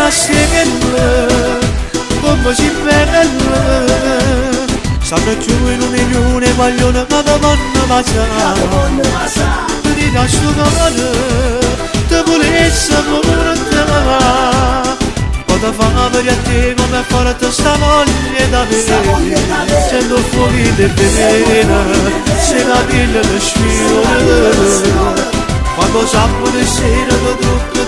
nascere come si bella Sanno più in un milione vogliono ma da donna baciare Ti lascio domani Te volessi pure te Quando fa per a te come forte sta voglia da me Sento fuori di pena Se la pille le sfiore Quando sapo di sera che tutto